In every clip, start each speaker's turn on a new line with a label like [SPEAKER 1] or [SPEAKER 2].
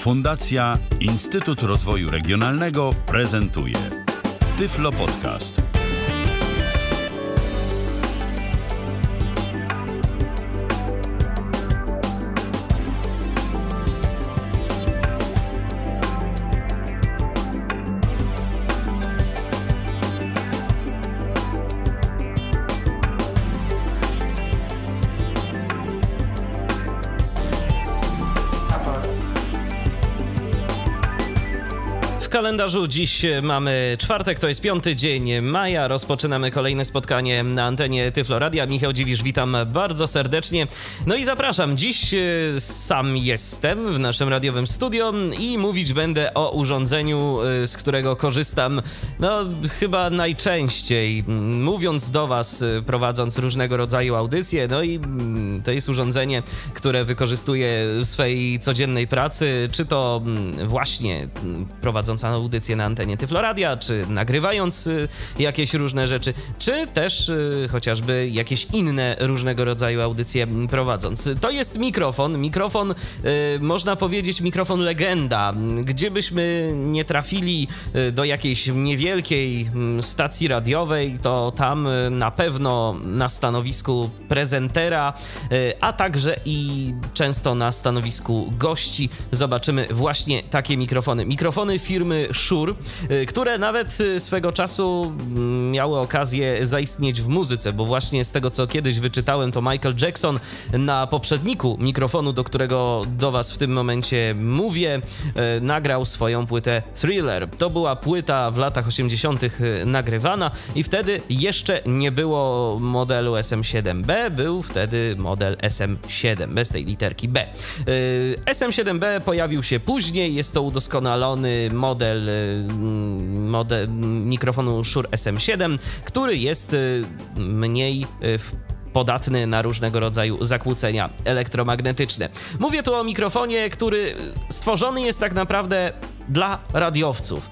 [SPEAKER 1] Fundacja Instytut Rozwoju Regionalnego prezentuje Tyflo Podcast.
[SPEAKER 2] Kalendarzu dziś mamy czwartek, to jest piąty dzień maja. Rozpoczynamy kolejne spotkanie na antenie Tyfloradia. Michał Dziwisz, witam bardzo serdecznie. No i zapraszam. Dziś e, sam jestem w naszym radiowym studio i mówić będę o urządzeniu, e, z którego korzystam no chyba najczęściej. Mówiąc do Was, e, prowadząc różnego rodzaju audycje, no i mm, to jest urządzenie, które wykorzystuję w swojej codziennej pracy, czy to mm, właśnie mm, prowadząc audycję na antenie Tyfloradia, czy nagrywając y, jakieś różne rzeczy, czy też y, chociażby jakieś inne różnego rodzaju audycje prowadząc. To jest mikrofon, mikrofon, y, można powiedzieć mikrofon legenda. Gdzie byśmy nie trafili do jakiejś niewielkiej mm, stacji radiowej, to tam na pewno na stanowisku prezentera, a także i często na stanowisku gości zobaczymy właśnie takie mikrofony. Mikrofony firmy Shure, y, które nawet y, swego czasu mm, miały okazję zaistnieć w muzyce, bo właśnie z tego co kiedyś wyczytałem, to Michael Jackson na poprzedniku mikrofonu, do którego do Was w tym momencie mówię, y, nagrał swoją płytę Thriller. To była płyta w latach 80. nagrywana i wtedy jeszcze nie było modelu SM7B, był wtedy model SM7 bez tej literki B. SM7B pojawił się później, jest to udoskonalony model model, y, model mikrofonu Shure SM7, który jest y, mniej y, podatny na różnego rodzaju zakłócenia elektromagnetyczne. Mówię tu o mikrofonie, który stworzony jest tak naprawdę dla radiowców.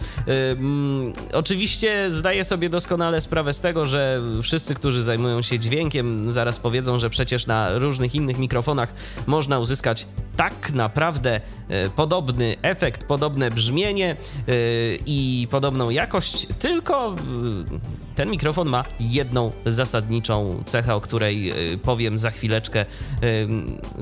[SPEAKER 2] oczywiście zdaję sobie doskonale sprawę z tego, że wszyscy, którzy zajmują się dźwiękiem, zaraz powiedzą, że przecież na różnych innych mikrofonach można uzyskać tak naprawdę y, podobny efekt, podobne brzmienie y, i podobną jakość, tylko y, ten mikrofon ma jedną zasadniczą cechę, o której powiem za chwileczkę,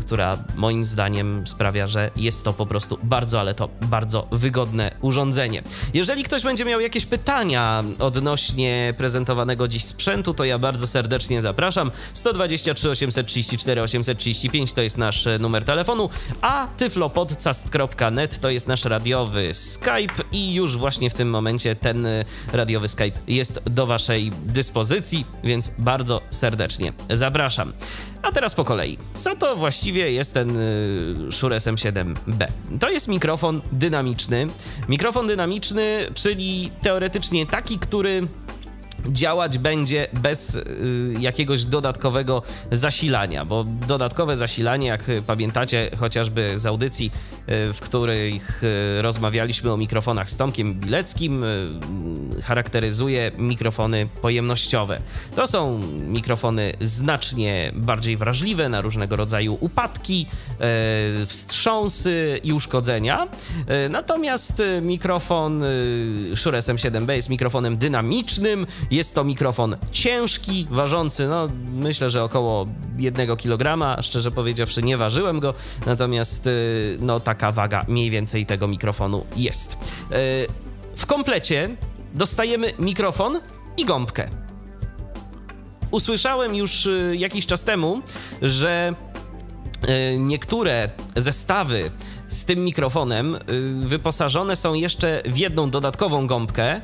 [SPEAKER 2] która moim zdaniem sprawia, że jest to po prostu bardzo, ale to bardzo wygodne urządzenie. Jeżeli ktoś będzie miał jakieś pytania odnośnie prezentowanego dziś sprzętu, to ja bardzo serdecznie zapraszam. 123 834 835 to jest nasz e, numer telefonu, a tyflopodcast.net to jest nasz radiowy Skype i już właśnie w tym momencie ten e, radiowy Skype jest do waszej dyspozycji, więc bardzo serdecznie zapraszam. A teraz po kolei. Co to właściwie jest ten y, Shure SM7B? To jest mikrofon dynamiczny. Mikrofon dynamiczny, czyli teoretycznie taki, który działać będzie bez y, jakiegoś dodatkowego zasilania, bo dodatkowe zasilanie, jak pamiętacie chociażby z audycji, y, w których y, rozmawialiśmy o mikrofonach z Tomkiem Bileckim, charakteryzuje mikrofony pojemnościowe. To są mikrofony znacznie bardziej wrażliwe na różnego rodzaju upadki, wstrząsy i uszkodzenia. Natomiast mikrofon Shure SM7B jest mikrofonem dynamicznym, jest to mikrofon ciężki, ważący, no myślę, że około 1 kg. Szczerze powiedziawszy, nie ważyłem go, natomiast y, no taka waga mniej więcej tego mikrofonu jest. Y, w komplecie dostajemy mikrofon i gąbkę. Usłyszałem już y, jakiś czas temu, że niektóre zestawy z tym mikrofonem wyposażone są jeszcze w jedną dodatkową gąbkę,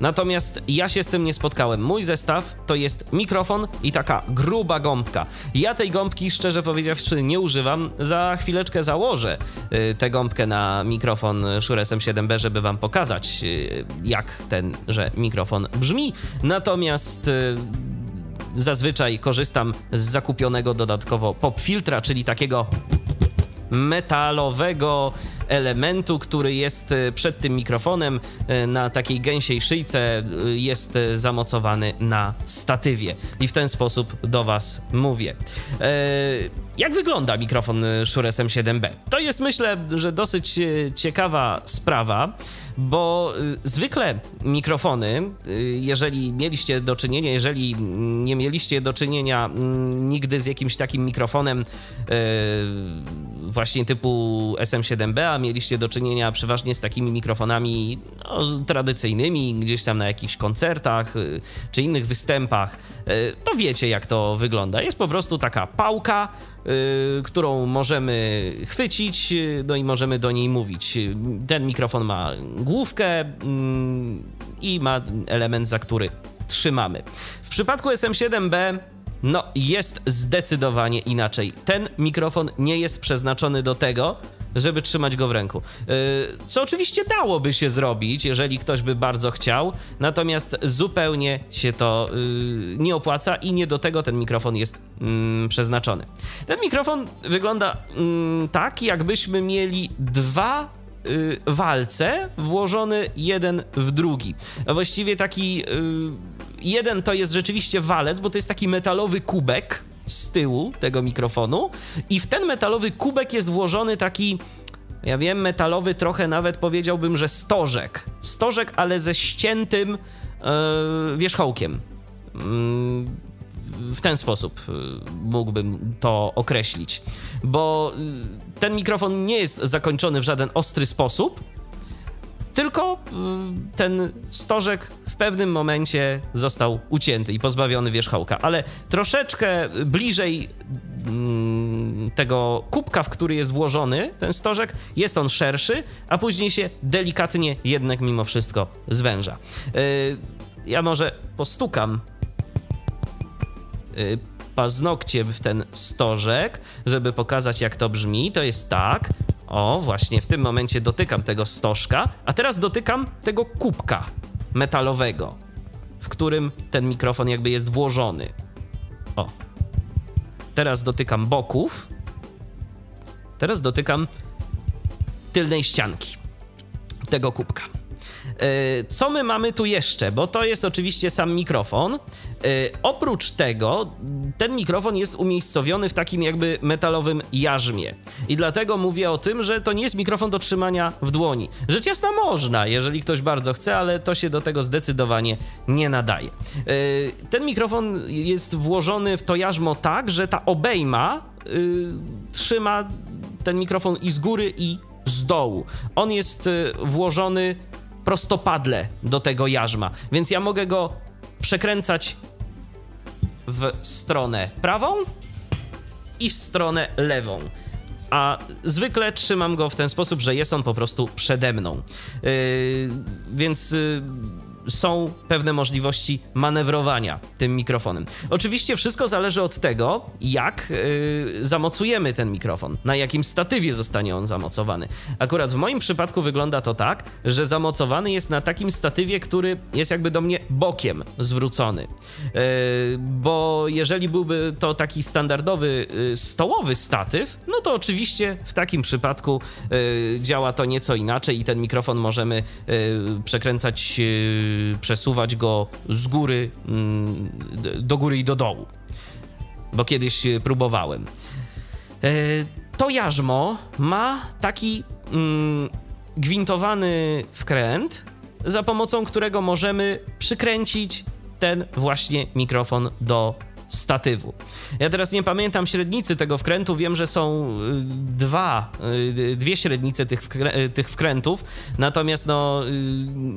[SPEAKER 2] Natomiast ja się z tym nie spotkałem. Mój zestaw to jest mikrofon i taka gruba gąbka. Ja tej gąbki, szczerze powiedziawszy, nie używam. Za chwileczkę założę y, tę gąbkę na mikrofon Shure SM7B, żeby wam pokazać, y, jak tenże mikrofon brzmi. Natomiast y, zazwyczaj korzystam z zakupionego dodatkowo pop filtra, czyli takiego metalowego elementu, który jest przed tym mikrofonem na takiej gęsiej szyjce, jest zamocowany na statywie. I w ten sposób do Was mówię. Jak wygląda mikrofon Shure SM7B? To jest myślę, że dosyć ciekawa sprawa bo zwykle mikrofony, jeżeli mieliście do czynienia, jeżeli nie mieliście do czynienia mm, nigdy z jakimś takim mikrofonem właśnie typu SM7B, mieliście do czynienia przeważnie z takimi mikrofonami no, tradycyjnymi, gdzieś tam na jakichś koncertach czy innych występach, to wiecie jak to wygląda. Jest po prostu taka pałka, Y, którą możemy chwycić, y, no i możemy do niej mówić. Ten mikrofon ma główkę mm, i ma element, za który trzymamy. W przypadku SM7B no, jest zdecydowanie inaczej. Ten mikrofon nie jest przeznaczony do tego, żeby trzymać go w ręku. Y, co oczywiście dałoby się zrobić, jeżeli ktoś by bardzo chciał, natomiast zupełnie się to y, nie opłaca i nie do tego ten mikrofon jest mm, przeznaczony. Ten mikrofon wygląda mm, tak, jakbyśmy mieli dwa y, walce włożony jeden w drugi. Właściwie taki jeden to jest rzeczywiście walec, bo to jest taki metalowy kubek, z tyłu tego mikrofonu i w ten metalowy kubek jest włożony taki ja wiem, metalowy trochę nawet powiedziałbym, że stożek. Stożek, ale ze ściętym yy, wierzchołkiem. Yy, w ten sposób yy, mógłbym to określić, bo ten mikrofon nie jest zakończony w żaden ostry sposób, tylko y, ten stożek w pewnym momencie został ucięty i pozbawiony wierzchołka, ale troszeczkę bliżej mm, tego kubka, w który jest włożony ten stożek, jest on szerszy, a później się delikatnie jednak mimo wszystko zwęża. Y, ja może postukam y, paznokciem w ten stożek, żeby pokazać jak to brzmi. To jest tak. O, właśnie w tym momencie dotykam tego stożka, a teraz dotykam tego kubka metalowego, w którym ten mikrofon jakby jest włożony. O. Teraz dotykam boków. Teraz dotykam tylnej ścianki tego kubka. E, co my mamy tu jeszcze? Bo to jest oczywiście sam mikrofon. E, oprócz tego, ten mikrofon jest umiejscowiony w takim jakby metalowym jarzmie. I dlatego mówię o tym, że to nie jest mikrofon do trzymania w dłoni. Rzecz jasna można, jeżeli ktoś bardzo chce, ale to się do tego zdecydowanie nie nadaje. E, ten mikrofon jest włożony w to jarzmo tak, że ta obejma trzyma ten mikrofon i z góry, i z dołu. On jest włożony prostopadle do tego jarzma, więc ja mogę go przekręcać w stronę prawą i w stronę lewą. A zwykle trzymam go w ten sposób, że jest on po prostu przede mną. Yy, więc. Yy, są pewne możliwości manewrowania tym mikrofonem. Oczywiście wszystko zależy od tego, jak yy, zamocujemy ten mikrofon, na jakim statywie zostanie on zamocowany. Akurat w moim przypadku wygląda to tak, że zamocowany jest na takim statywie, który jest jakby do mnie bokiem zwrócony. Yy, bo jeżeli byłby to taki standardowy yy, stołowy statyw, no to oczywiście w takim przypadku y, działa to nieco inaczej i ten mikrofon możemy y, przekręcać y, przesuwać go z góry mm, do góry i do dołu. Bo kiedyś e, próbowałem. E, to jarzmo ma taki mm, gwintowany wkręt, za pomocą którego możemy przykręcić ten właśnie mikrofon do statywu. Ja teraz nie pamiętam średnicy tego wkrętu, wiem, że są y, dwa, y, dwie średnice tych, y, tych wkrętów, natomiast no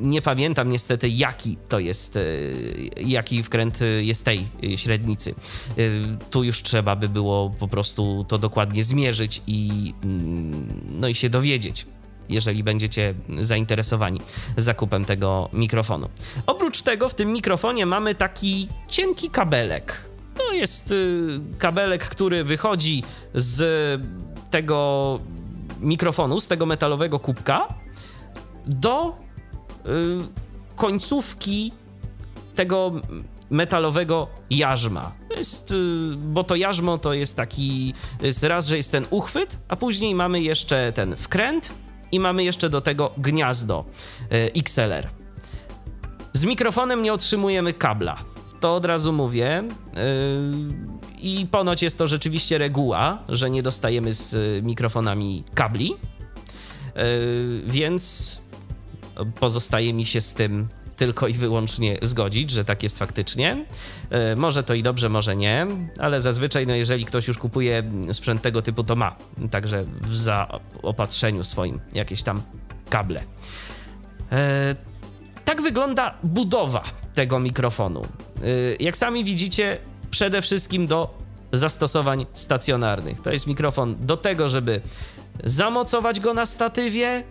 [SPEAKER 2] nie pamiętam niestety jaki to jest, jaki wkręt jest tej średnicy. Tu już trzeba by było po prostu to dokładnie zmierzyć i mm, no i się dowiedzieć jeżeli będziecie zainteresowani zakupem tego mikrofonu. Oprócz tego w tym mikrofonie mamy taki cienki kabelek. To jest y, kabelek, który wychodzi z tego mikrofonu, z tego metalowego kubka do y, końcówki tego metalowego jarzma. Jest, y, bo to jarzmo to jest taki, jest raz, że jest ten uchwyt, a później mamy jeszcze ten wkręt i mamy jeszcze do tego gniazdo XLR. Z mikrofonem nie otrzymujemy kabla. To od razu mówię. I ponoć jest to rzeczywiście reguła, że nie dostajemy z mikrofonami kabli. Więc pozostaje mi się z tym tylko i wyłącznie zgodzić, że tak jest faktycznie. E, może to i dobrze, może nie, ale zazwyczaj, no jeżeli ktoś już kupuje sprzęt tego typu, to ma także w zaopatrzeniu swoim jakieś tam kable. Tak wygląda budowa tego mikrofonu. E, jak sami widzicie, przede wszystkim do zastosowań stacjonarnych. To jest mikrofon do tego, żeby zamocować go na statywie,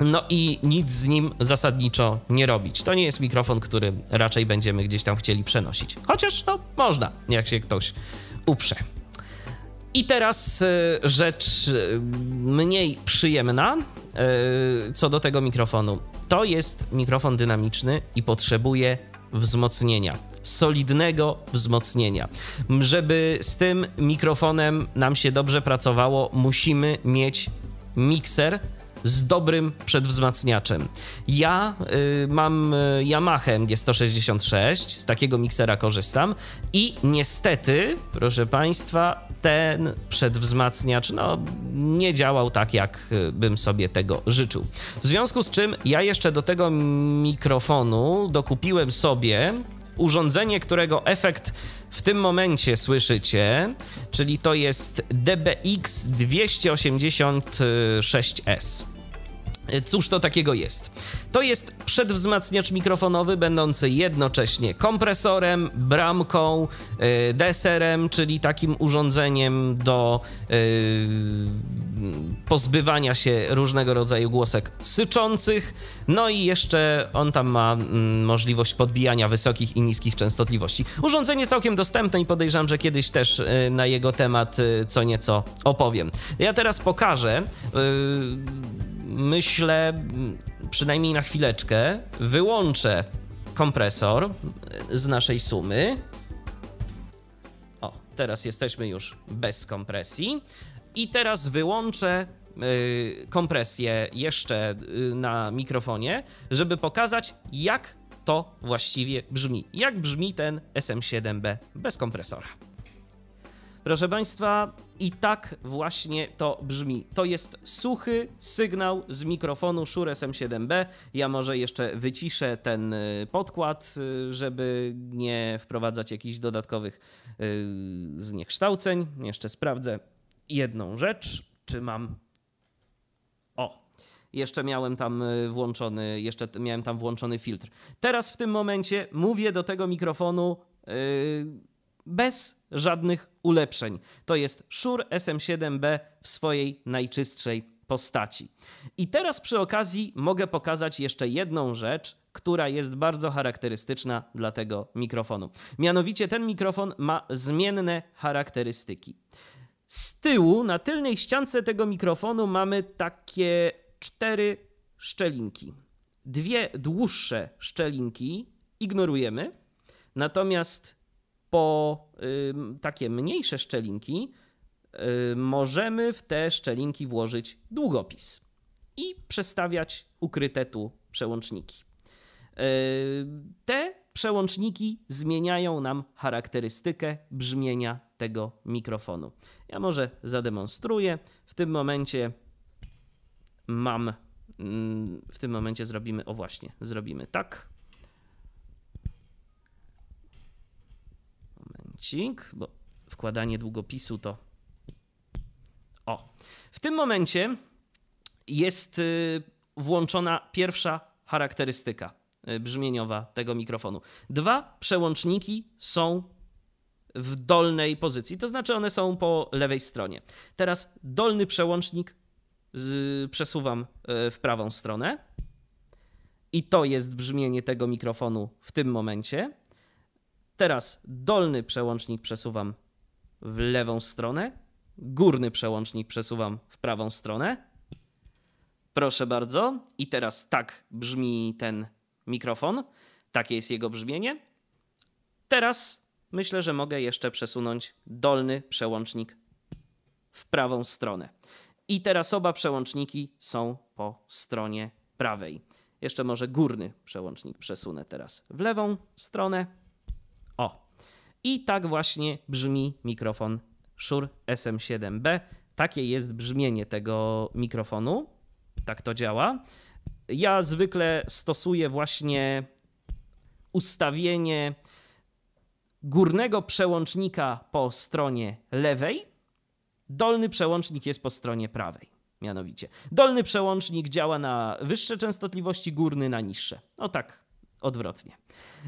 [SPEAKER 2] no i nic z nim zasadniczo nie robić. To nie jest mikrofon, który raczej będziemy gdzieś tam chcieli przenosić. Chociaż no można, jak się ktoś uprze. I teraz y, rzecz y, mniej przyjemna y, co do tego mikrofonu. To jest mikrofon dynamiczny i potrzebuje wzmocnienia, solidnego wzmocnienia. Żeby z tym mikrofonem nam się dobrze pracowało, musimy mieć mikser z dobrym przedwzmacniaczem. Ja y, mam y, Yamaha MG166, z takiego miksera korzystam i niestety, proszę Państwa, ten przedwzmacniacz no, nie działał tak, jak y, bym sobie tego życzył. W związku z czym ja jeszcze do tego mikrofonu dokupiłem sobie urządzenie, którego efekt w tym momencie słyszycie, czyli to jest DBX 286S. Cóż to takiego jest? To jest przedwzmacniacz mikrofonowy będący jednocześnie kompresorem, bramką, y, deserem, czyli takim urządzeniem do y, pozbywania się różnego rodzaju głosek syczących. No i jeszcze on tam ma mm, możliwość podbijania wysokich i niskich częstotliwości. Urządzenie całkiem dostępne i podejrzewam, że kiedyś też na jego temat co nieco opowiem. Ja teraz pokażę myślę, przynajmniej na chwileczkę, wyłączę kompresor z naszej sumy. O, teraz jesteśmy już bez kompresji. I teraz wyłączę y, kompresję jeszcze y, na mikrofonie, żeby pokazać, jak to właściwie brzmi. Jak brzmi ten SM7B bez kompresora. Proszę Państwa, i tak właśnie to brzmi. To jest suchy sygnał z mikrofonu Shure SM7B. Ja może jeszcze wyciszę ten y, podkład, y, żeby nie wprowadzać jakichś dodatkowych y, zniekształceń. Jeszcze sprawdzę jedną rzecz, czy mam. O, jeszcze miałem tam włączony, jeszcze miałem tam włączony filtr. Teraz w tym momencie mówię do tego mikrofonu bez żadnych ulepszeń. To jest Shure SM7B w swojej najczystszej postaci. I teraz przy okazji mogę pokazać jeszcze jedną rzecz, która jest bardzo charakterystyczna dla tego mikrofonu. Mianowicie ten mikrofon ma zmienne charakterystyki. Z tyłu, na tylnej ściance tego mikrofonu mamy takie cztery szczelinki. Dwie dłuższe szczelinki ignorujemy, natomiast po takie mniejsze szczelinki możemy w te szczelinki włożyć długopis i przestawiać ukryte tu przełączniki. Y, te przełączniki zmieniają nam charakterystykę brzmienia tego mikrofonu. Ja może zademonstruję. W tym momencie mam. Mm, w tym momencie zrobimy, o właśnie, zrobimy tak. Momencik, bo wkładanie długopisu to. O. W tym momencie jest y, włączona pierwsza charakterystyka y, brzmieniowa tego mikrofonu. Dwa przełączniki są w dolnej pozycji, to znaczy one są po lewej stronie. Teraz dolny przełącznik przesuwam y, w prawą stronę. I to jest brzmienie tego mikrofonu w tym momencie. Teraz dolny przełącznik przesuwam w lewą stronę, górny przełącznik przesuwam w prawą stronę. Proszę bardzo. I teraz tak brzmi ten mikrofon. Takie jest jego brzmienie. Teraz myślę, że mogę jeszcze przesunąć dolny przełącznik w prawą stronę. i teraz oba przełączniki są po stronie prawej. Jeszcze może górny przełącznik przesunę teraz w lewą stronę. O. I tak właśnie brzmi mikrofon Shure SM7B. Takie jest brzmienie tego mikrofonu. Tak to działa. Ja zwykle stosuję właśnie ustawienie górnego przełącznika po stronie lewej, dolny przełącznik jest po stronie prawej. Mianowicie, dolny przełącznik działa na wyższe częstotliwości, górny na niższe. O tak, odwrotnie,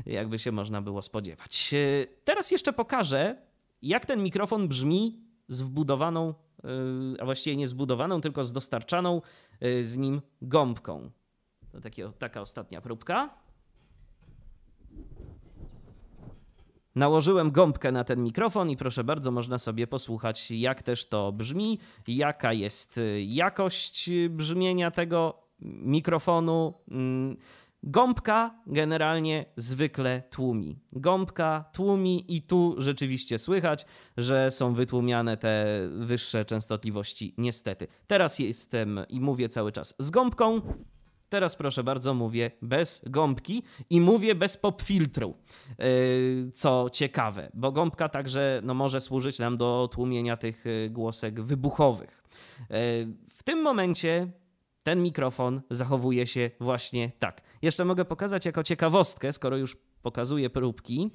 [SPEAKER 2] jakby się można było spodziewać. E, teraz jeszcze pokażę, jak ten mikrofon brzmi z wbudowaną, e, a właściwie nie zbudowaną, tylko z dostarczaną e, z nim gąbką. To taka ostatnia próbka. Nałożyłem gąbkę na ten mikrofon i proszę bardzo, można sobie posłuchać, jak też to brzmi, jaka jest jakość brzmienia tego mikrofonu. Gąbka generalnie zwykle tłumi. Gąbka tłumi i tu rzeczywiście słychać, że są wytłumiane te wyższe częstotliwości, niestety. Teraz jestem i mówię cały czas z gąbką. Teraz proszę bardzo, mówię bez gąbki i mówię bez popfiltru. Yy, co ciekawe, bo gąbka także no, może służyć nam do tłumienia tych yy, głosek wybuchowych. Yy, w tym momencie ten mikrofon zachowuje się właśnie tak. Jeszcze mogę pokazać jako ciekawostkę, skoro już pokazuję próbki,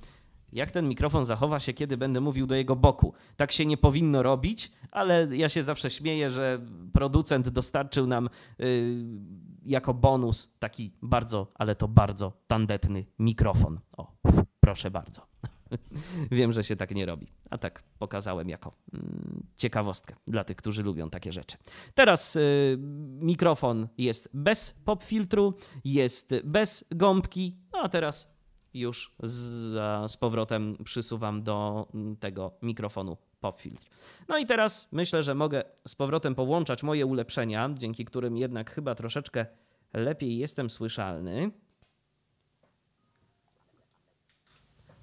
[SPEAKER 2] jak ten mikrofon zachowa się, kiedy będę mówił do jego boku. Tak się nie powinno robić, ale ja się zawsze śmieję, że producent dostarczył nam yy, jako bonus taki bardzo, ale to bardzo tandetny mikrofon. O, proszę bardzo. Wiem, że się tak nie robi, a tak pokazałem jako mm, ciekawostkę dla tych, którzy lubią takie rzeczy. Teraz y, mikrofon jest bez pop filtru, jest bez gąbki, no a teraz już z, z powrotem przysuwam do mm, tego mikrofonu popfiltr. No i teraz myślę, że mogę z powrotem połączać moje ulepszenia, dzięki którym jednak chyba troszeczkę lepiej jestem słyszalny.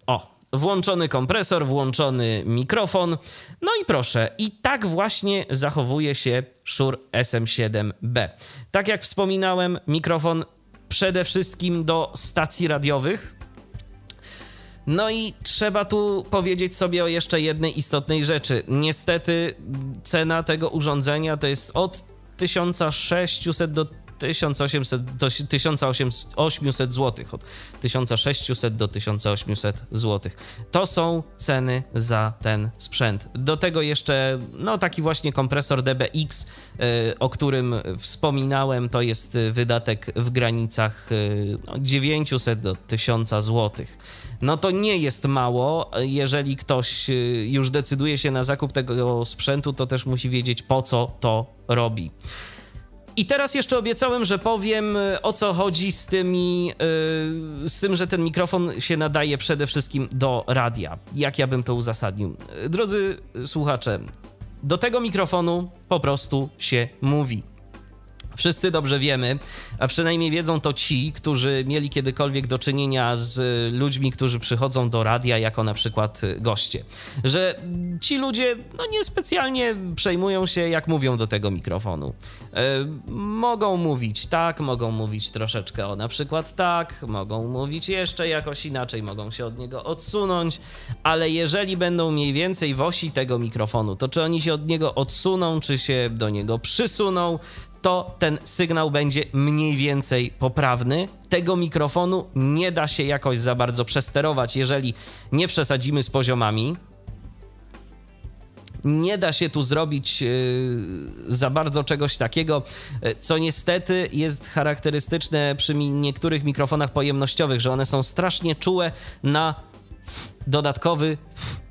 [SPEAKER 2] O, włączony kompresor, włączony mikrofon. No i proszę, i tak właśnie zachowuje się Shure SM7B. Tak jak wspominałem, mikrofon przede wszystkim do stacji radiowych no i trzeba tu powiedzieć sobie o jeszcze jednej istotnej rzeczy. Niestety cena tego urządzenia to jest od 1600 do 1800 do 1800 zł, od 1600 do 1800 zł. To są ceny za ten sprzęt. Do tego jeszcze no taki właśnie kompresor DBX, y, o którym wspominałem, to jest wydatek w granicach 900 y, no, do 1000 zł no to nie jest mało. Jeżeli ktoś y, już decyduje się na zakup tego sprzętu, to też musi wiedzieć, po co to robi. I teraz jeszcze obiecałem, że powiem y, o co chodzi z tymi, y, z tym, że ten mikrofon się nadaje przede wszystkim do radia. Jak ja bym to uzasadnił? Drodzy słuchacze, do tego mikrofonu po prostu się mówi. Wszyscy dobrze wiemy, a przynajmniej wiedzą to ci, którzy mieli kiedykolwiek do czynienia z ludźmi, którzy przychodzą do radia jako na przykład goście, że ci ludzie no niespecjalnie przejmują się, jak mówią do tego mikrofonu. E, mogą mówić tak, mogą mówić troszeczkę o na przykład tak, mogą mówić jeszcze jakoś inaczej, mogą się od niego odsunąć, ale jeżeli będą mniej więcej wosi tego mikrofonu, to czy oni się od niego odsuną, czy się do niego przysuną, to ten sygnał będzie mniej więcej poprawny. Tego mikrofonu nie da się jakoś za bardzo przesterować, jeżeli nie przesadzimy z poziomami. Nie da się tu zrobić yy, za bardzo czegoś takiego, yy, co niestety jest charakterystyczne przy niektórych mikrofonach pojemnościowych, że one są strasznie czułe na dodatkowy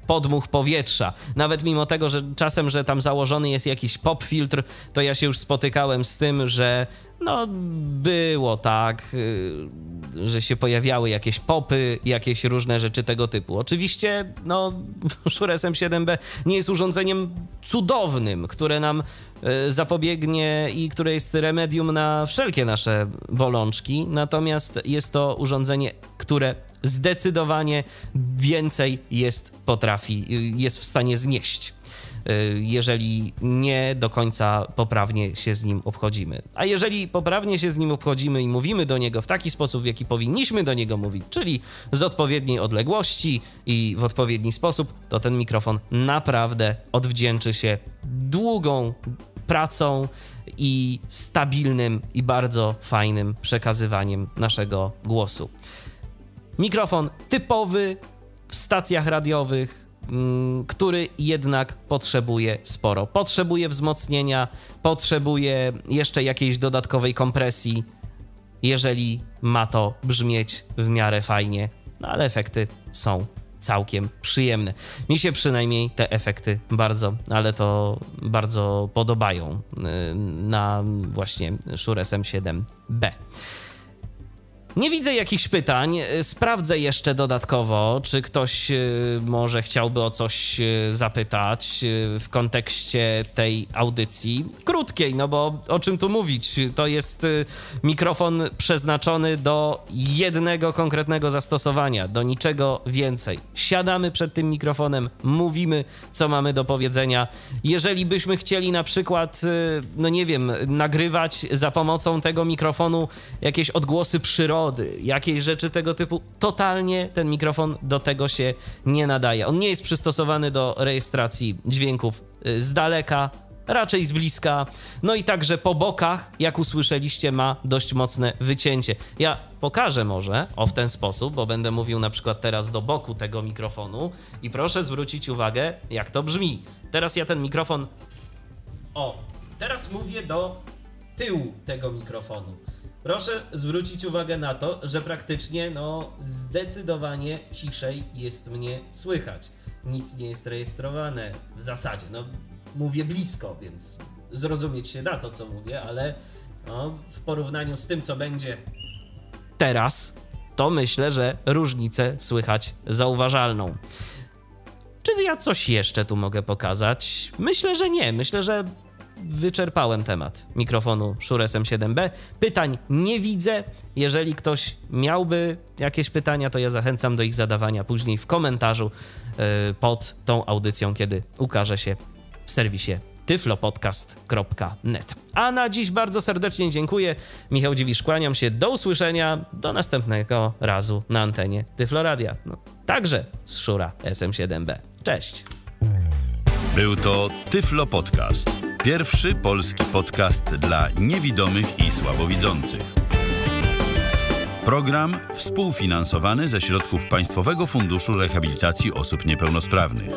[SPEAKER 2] podmuch powietrza. Nawet mimo tego, że czasem, że tam założony jest jakiś pop filtr, to ja się już spotykałem z tym, że no było tak, y, że się pojawiały jakieś popy, jakieś różne rzeczy tego typu. Oczywiście, no, Shure SM7B nie jest urządzeniem cudownym, które nam y, zapobiegnie i które jest remedium na wszelkie nasze bolączki, natomiast jest to urządzenie, które zdecydowanie więcej jest potrafi, jest w stanie znieść. jeżeli nie do końca poprawnie się z nim obchodzimy. A jeżeli poprawnie się z nim obchodzimy i mówimy do niego w taki sposób, w jaki powinniśmy do niego mówić, czyli z odpowiedniej odległości i w odpowiedni sposób, to ten mikrofon naprawdę odwdzięczy się długą pracą i stabilnym i bardzo fajnym przekazywaniem naszego głosu. Mikrofon typowy w stacjach radiowych, mm, który jednak potrzebuje sporo. Potrzebuje wzmocnienia, potrzebuje jeszcze jakiejś dodatkowej kompresji, jeżeli ma to brzmieć w miarę fajnie, no ale efekty są całkiem przyjemne. Mi się przynajmniej te efekty bardzo, ale to bardzo podobają y, na właśnie Shure SM7B. Nie widzę jakichś pytań. Sprawdzę jeszcze dodatkowo, czy ktoś y, może chciałby o coś y, zapytać w kontekście tej audycji. Krótkiej, no bo o czym tu mówić? To jest mikrofon przeznaczony do jednego konkretnego zastosowania, do niczego więcej. Siadamy przed tym mikrofonem, mówimy, co mamy do powiedzenia. Jeżeli byśmy chcieli na przykład, no nie wiem, nagrywać za pomocą tego mikrofonu jakieś odgłosy przyrody, przyrody, jakiejś rzeczy tego typu, totalnie ten mikrofon do tego się nie nadaje. On nie jest przystosowany do rejestracji dźwięków y, z daleka, raczej z bliska. No i także po bokach, jak usłyszeliście, ma dość mocne wycięcie. Ja pokażę może o w ten sposób, bo będę mówił na przykład teraz do boku tego mikrofonu i proszę zwrócić uwagę, jak to brzmi. Teraz ja ten mikrofon. O, teraz mówię do tyłu tego mikrofonu. Proszę zwrócić uwagę na to, że praktycznie no zdecydowanie ciszej jest mnie słychać. Nic nie jest rejestrowane w zasadzie. No mówię blisko, więc zrozumieć się da to, co mówię, ale no, w porównaniu z tym, co będzie teraz, to myślę, że różnicę słychać zauważalną. Czy ja coś jeszcze tu mogę pokazać? Myślę, że nie. Myślę, że wyczerpałem temat mikrofonu Shure SM7B. Pytań nie widzę. Jeżeli ktoś miałby jakieś pytania, to ja zachęcam do ich zadawania później w komentarzu e, pod tą audycją, kiedy ukaże się w serwisie tyflopodcast.net. A na dziś bardzo serdecznie dziękuję. Michał Dziwisz, kłaniam się. Do usłyszenia. Do następnego razu na antenie Tyfloradia. No, także z Szura SM7B. Cześć.
[SPEAKER 1] Był to Tyflo Podcast. Pierwszy polski podcast dla niewidomych i słabowidzących. Program współfinansowany ze środków Państwowego Funduszu Rehabilitacji Osób Niepełnosprawnych.